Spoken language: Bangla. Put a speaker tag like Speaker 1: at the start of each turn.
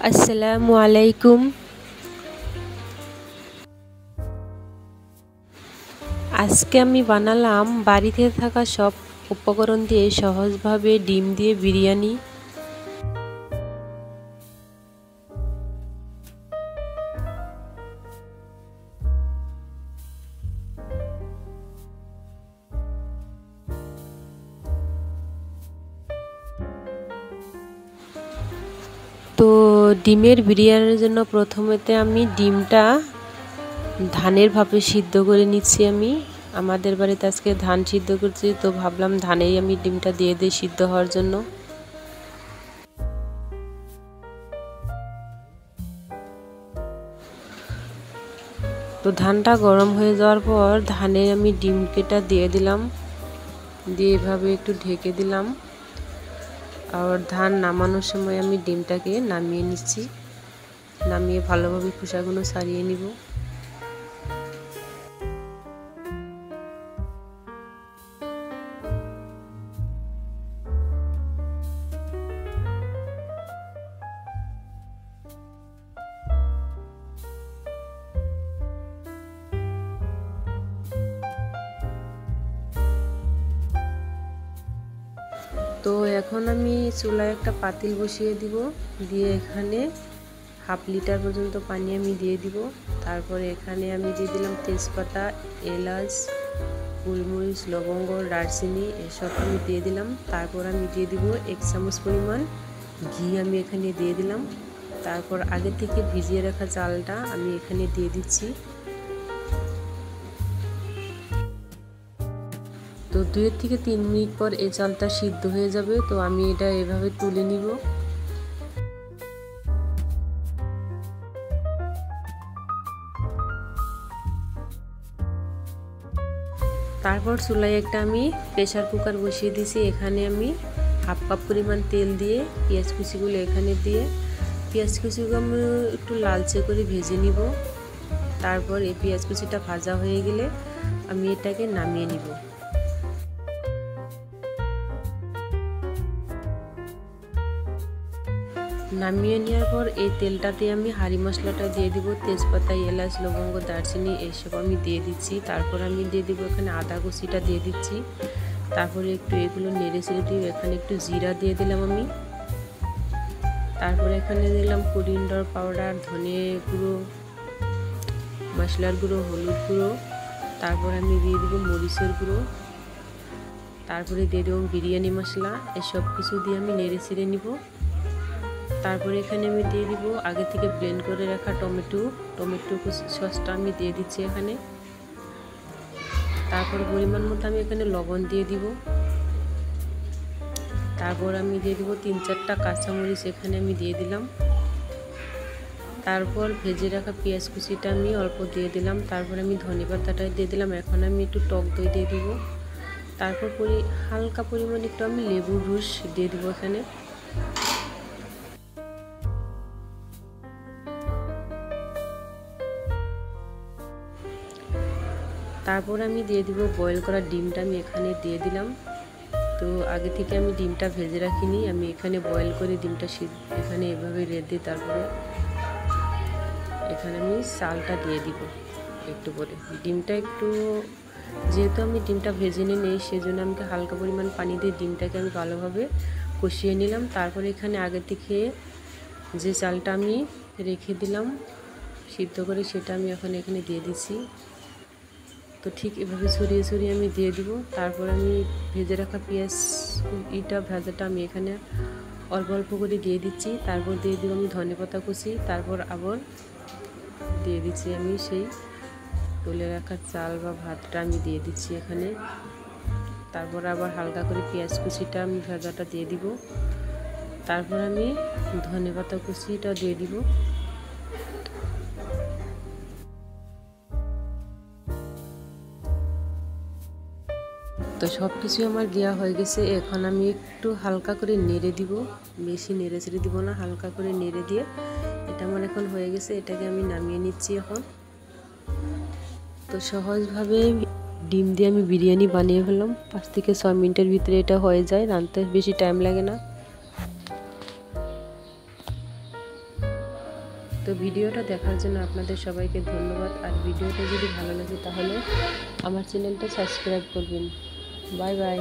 Speaker 1: আসসালামু আলাইকুম। আজকে আমি বানালাম বাড়িতে থাকা সব উপকরণ দিয়ে সহজভাবে ডিম দিয়ে বিরিয়ানি। তো ডিমের বিরিয়ানির জন্য প্রথমেতে আমি ডিমটা ধানের ভাপে সিদ্ধ করে নিচ্ছি আমি। আমাদের বাড়িতে আজকে ধান সিদ্ধ করছি, তো ভাবলাম ধানেই আমি ডিমটা দিয়ে দিই সিদ্ধ হওয়ার জন্য। তো ধানটা গরম হয়ে যাওয়ার পর ধানে আমি ডিম কেটা দিয়ে দিলাম। দিয়ে এভাবে একটু ঢেকে দিলাম। আর ধান নামানোর সময় আমি ডিমটাকে নামিয়ে নিচ্ছি। নামিয়ে ভালোভাবে খোসাগুলো সারিয়ে নিব। তো এখন আমি চুলায় একটা পাতিল বসিয়ে দিব। দিয়ে এখানে হাফ লিটার পর্যন্ত পানি আমি দিয়ে দিব। তারপরে এখানে আমি দিয়ে দিলাম তেজপাতা, এলাচ গোলমরিচ লবঙ্গ, দারচিনি, এসব আমি দিয়ে দিলাম। তারপর আমি দিয়ে দিব এক চামচ পরিমাণ ঘি আমি এখানে দিয়ে দিলাম। তারপর আগে থেকে ভিজিয়ে রাখা চালটা আমি এখানে দিয়ে দিচ্ছি। তো দুয়ের থেকে তিন মিনিট পর এই চালটা সিদ্ধ হয়ে যাবে, তো আমি এটা এভাবে তুলে নিব। তারপর চুলায় একটা আমি প্রেশার কুকার বসিয়ে দিয়েছি, এখানে আমি হাফ কাপ পরিমাণ তেল দিয়ে পেঁয়াজ কুচিগুলো এখানে দিয়ে পেঁয়াজ কুচিগুলো আমি একটু লালচে করে ভেজে নিব। তারপর এই পেঁয়াজ কুচিটা ভাজা হয়ে গেলে আমি এটাকে নামিয়ে নিব। নামিয়ে নেওয়ার পর এই তেলটাতে আমি হাঁড়ি মশলাটা দিয়ে দিব, তেজপাতা, এলাচ, লবঙ্গ, দারচিনি এইসব আমি দিয়ে দিচ্ছি। তারপর আমি দিয়ে দিব এখানে আদা কুচিটা দিয়ে দিচ্ছি। তারপরে একটু এগুলো নেড়ে চেড়ে দিয়ে এখানে একটু জিরা দিয়ে দিলাম আমি। তারপরে এখানে দিলাম করিন্ডর পাউডার, ধনে গুঁড়ো, মশলার গুঁড়ো, হলুদ গুঁড়ো। তারপর আমি দিয়ে দিব মরিচের গুঁড়ো। তারপরে দিয়ে দেবো বিরিয়ানি মশলা। এসব কিছু দিয়ে আমি নেড়ে চেড়ে নিব। তারপরে এখানে আমি দিয়ে দিব, আগে থেকে ব্লেন্ড করে রাখা টমেটো। টমেটো সসটা আমি দিয়ে দিচ্ছি এখানে। তারপর পরিমাণ মতো আমি এখানে লবণ দিয়ে দিব। তারপর আমি দিয়ে দিব তিন চারটা কাঁচামরিচ এখানে আমি দিয়ে দিলাম। তারপর ভেজে রাখা পেঁয়াজ কুচিটা আমি অল্প দিয়ে দিলাম। তারপর আমি ধনে পাতাটা দিয়ে দিলাম। এখন আমি একটু টক দই দিয়ে দিব। তারপর পরি হালকা পরিমাণ একটু আমি লেবুর রস দিয়ে দিব এখানে। তারপর আমি দিয়ে দিব বয়েল করা ডিমটা আমি এখানে দিয়ে দিলাম। তো আগে থেকে আমি ডিমটা ভেজে রাখিনি, আমি এখানে বয়েল করে ডিমটা এখানে এভাবে রেঁধে তারপরে এখানে আমি চালটা দিয়ে দিব একটু করে। ডিমটা একটু, যেহেতু আমি ডিমটা ভেজে নিয়ে নেই, সেজন্য আমাকে হালকা পরিমাণ পানি দিয়ে ডিমটাকে আমি ভালোভাবে কষিয়ে নিলাম। তারপরে এখানে আগে থেকে যে চালটা আমি রেখে দিলাম, সিদ্ধ করে সেটা আমি এখন এখানে দিয়ে দিচ্ছি। তো ঠিক এভাবে ছড়িয়ে ছড়িয়ে আমি দিয়ে দিব। তারপর আমি ভেজে রাখা পেঁয়াজ, ইটা, ভাজাটা আমি এখানে অল্প অল্প করে দিয়ে দিচ্ছি। তারপর দিয়ে দিব আমি ধনে পাতা কুচি, তারপর আবার দিয়ে দিচ্ছি আমি সেই তুলে রাখা চাল বা ভাতটা আমি দিয়ে দিচ্ছি এখানে। তারপর আবার হালকা করে পেঁয়াজ কুচিটা আমি ভাজাটা দিয়ে দিব। তারপর আমি ধনে পাতা কুচিটা দিয়ে দিব। তো সব কিছু আমার দেওয়া হয়ে গেছে। এখন আমি একটু হালকা করে নেড়ে দিব। বেশি নেড়ে ছেড়ে দিব না, হালকা করে নেড়ে দিয়ে। এটা আমার এখন হয়ে গেছে, এটাকে আমি নামিয়ে নিচ্ছি এখন। তো সহজভাবে ডিম দিয়ে আমি বিরিয়ানি বানিয়ে ফেললাম। পাঁচ থেকে ছয় মিনিটের ভিতরে এটা হয়ে যায়, রাঁধতে বেশি টাইম লাগে না। তো ভিডিওটা দেখার জন্য আপনাদের সবাইকে ধন্যবাদ। আর ভিডিওটা যদি ভালো লাগে তাহলে আমার চ্যানেলটা সাবস্ক্রাইব করবেন। Bye bye